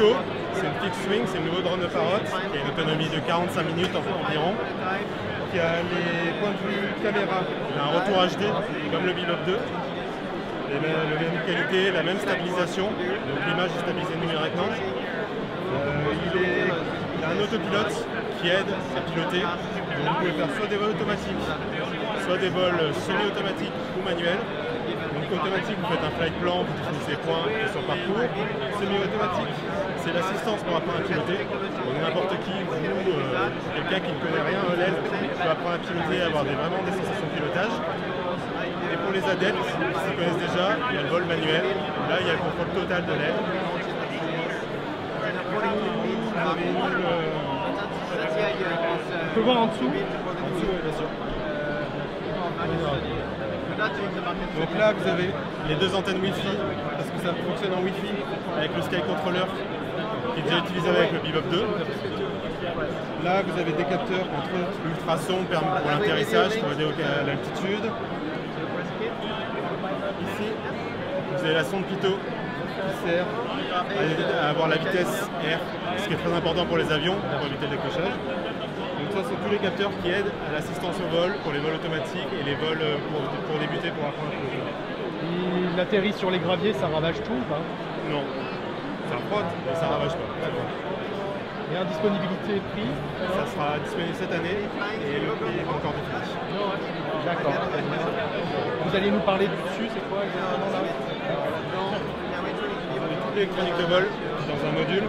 C'est une fixed swing, c'est le nouveau drone de Parrot qui a une autonomie de 45 minutes environ, qui a les points de vue caméra, il a un retour HD comme le Bilop 2, la même qualité, la même stabilisation, donc l'image est stabilisée numériquement. Euh, il, il, a un autopilote qui aide à piloter, donc vous pouvez faire soit des vols automatiques, soit des vols semi-automatiques ou manuels. Donc automatique, vous faites un flight plan, vous définissez les points et son parcours. Semi-automatique, c'est l'assistance pour apprendre à piloter. N'importe qui, vous, euh, quelqu'un qui ne connaît rien à l'aile, peut apprendre à piloter, avoir des, vraiment des sensations de pilotage. Et pour les adeptes qui s'y connaissent déjà, il y a le vol manuel. Là, il y a le contrôle total de l'aile. On peut voir en dessous En dessous, oui, bien sûr. Donc là, vous avez les deux antennes Wi-Fi, parce que ça fonctionne en Wi-Fi avec le Sky Controller qui est déjà utilisé avec le Bebop 2. Là, vous avez des capteurs entre ultrasons pour l'atterrissage, pour aider à l'altitude. Ici, vous avez la sonde Pitot qui sert à avoir la vitesse R, ce qui est très important pour les avions, pour éviter le décrochage. Donc ça, c'est tous les capteurs qui aident à l'assistance au vol pour les vols automatiques et les vols pour, pour débuter pour apprendre à piloter. Il atterrit sur les graviers, ça ravage tout ou pas? Non, ça frotte, mais ça ravage pas. Et en disponibilité prix Ça sera disponible cette année et le prix est encore défini. D'accord. Vous alliez nous parler du dessus, c'est quoi exactement là Toute l'électronique de vol dans un module.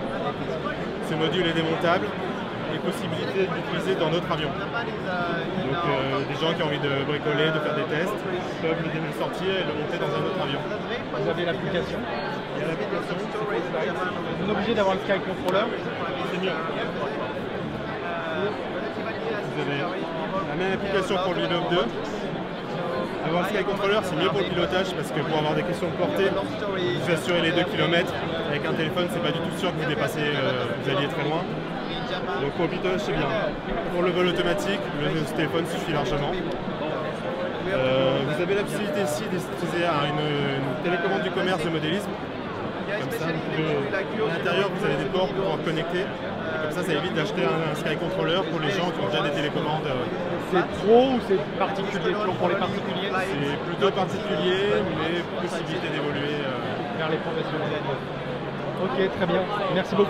Ce module est démontable et possibilité d'utiliser dans notre avion. Donc euh, des gens qui ont envie de bricoler, de faire des tests, peuvent le sortir et le monter dans un autre avion. Vous avez l'application Il y a l'application, Vous êtes obligé d'avoir le Sky Controller. Vous avez la même application pour le Vlog 2. Avoir Sky Controller, c'est mieux pour le pilotage parce que pour avoir des questions de portée, vous assurez les 2 km. Avec un téléphone, c'est pas du tout sûr que vous dépassez, euh, vous alliez très loin. Donc pour le pilotage, c'est bien. Pour le vol automatique, le téléphone suffit largement. Euh, vous avez la possibilité ici d'utiliser une, télécommande du commerce de modélisme comme ça, à l'intérieur, vous avez des ports pour pouvoir connecter. Et comme ça, ça évite d'acheter un, Sky Controller pour les gens qui ont déjà des télécommandes. C'est trop ou c'est particulier pour les particuliers C'est plutôt particulier, mais possibilité d'évoluer vers les professionnels. Ok, très bien. Merci beaucoup.